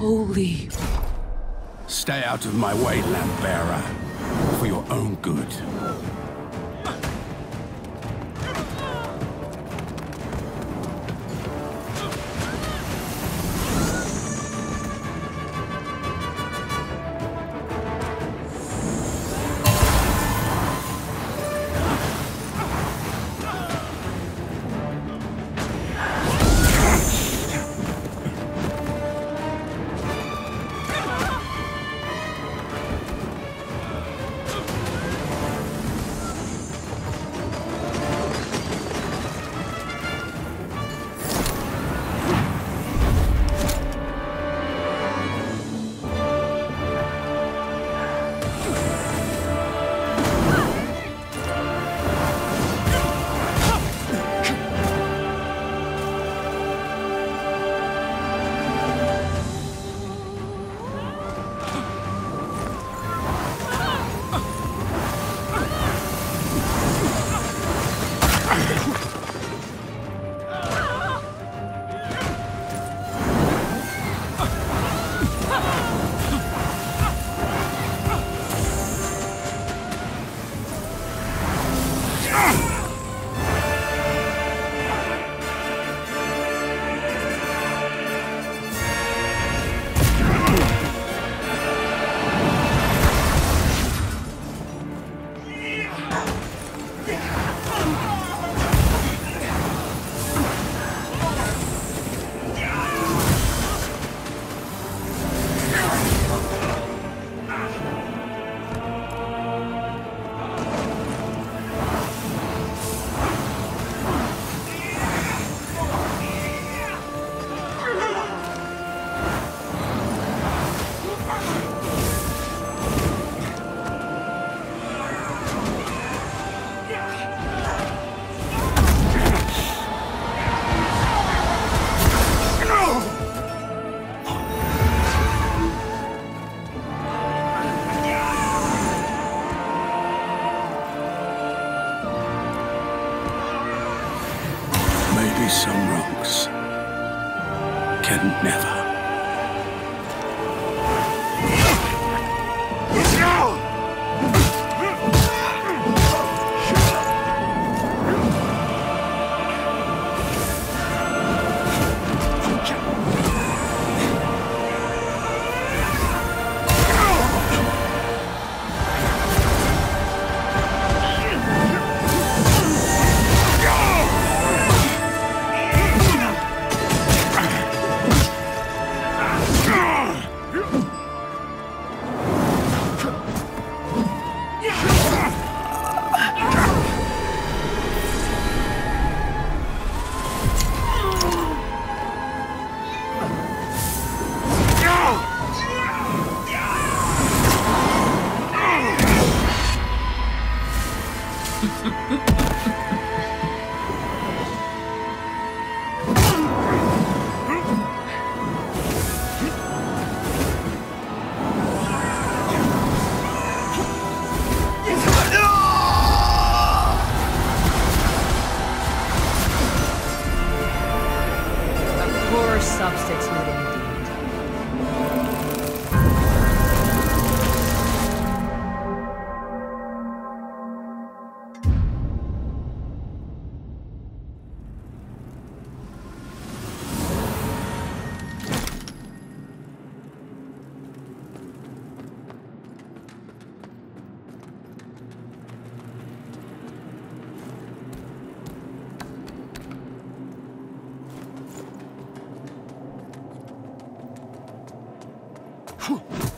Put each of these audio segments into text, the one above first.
Holy. Stay out of my way, lamp bearer. For your own good. Maybe some wrongs can never. Phew!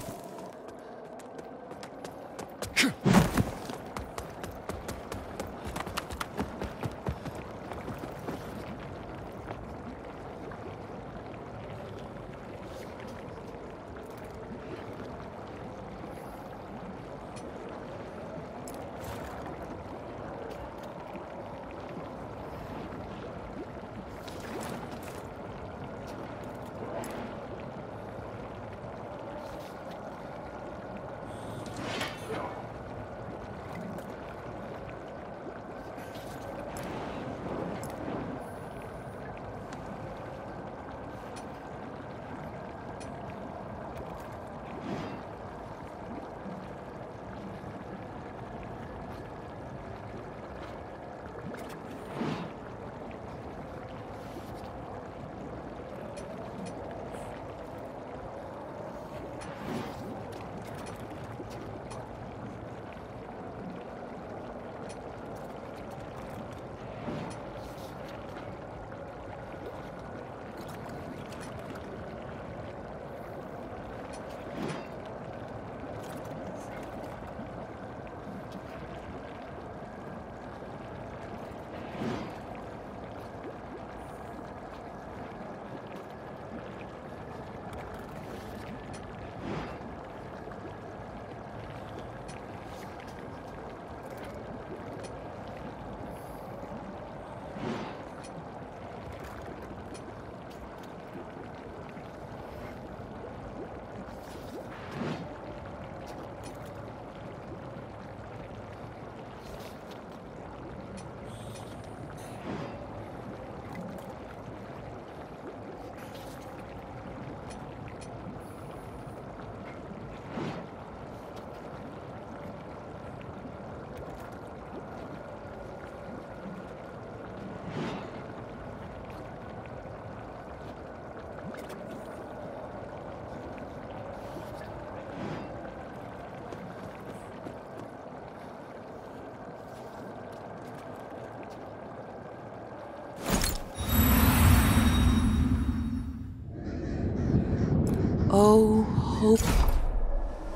Oh, hope.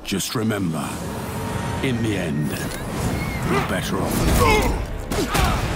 Just remember, in the end, you're better off. Oh!